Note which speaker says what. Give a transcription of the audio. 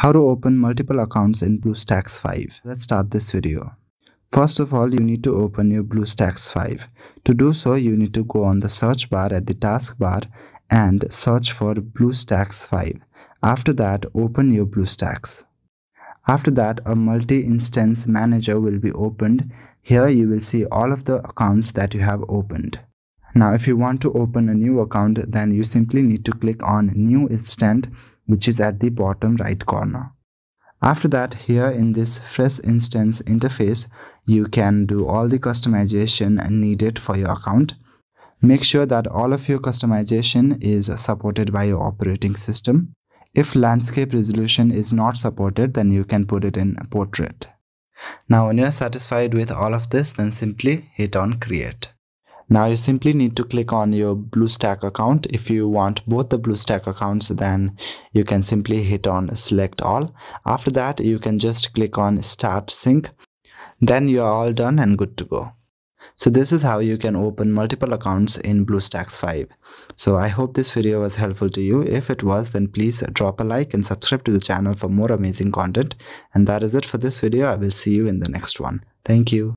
Speaker 1: How to open multiple accounts in BlueStacks 5. Let's start this video. First of all, you need to open your BlueStacks 5. To do so, you need to go on the search bar at the taskbar and search for BlueStacks 5. After that, open your BlueStacks. After that, a multi-instance manager will be opened. Here you will see all of the accounts that you have opened. Now, if you want to open a new account, then you simply need to click on New Instance which is at the bottom right corner. After that, here in this fresh instance interface, you can do all the customization needed for your account. Make sure that all of your customization is supported by your operating system. If landscape resolution is not supported, then you can put it in portrait. Now when you are satisfied with all of this, then simply hit on create. Now you simply need to click on your BlueStack account. If you want both the BlueStack accounts, then you can simply hit on select all. After that, you can just click on start sync. Then you are all done and good to go. So this is how you can open multiple accounts in BlueStacks 5. So I hope this video was helpful to you. If it was, then please drop a like and subscribe to the channel for more amazing content. And that is it for this video. I will see you in the next one. Thank you.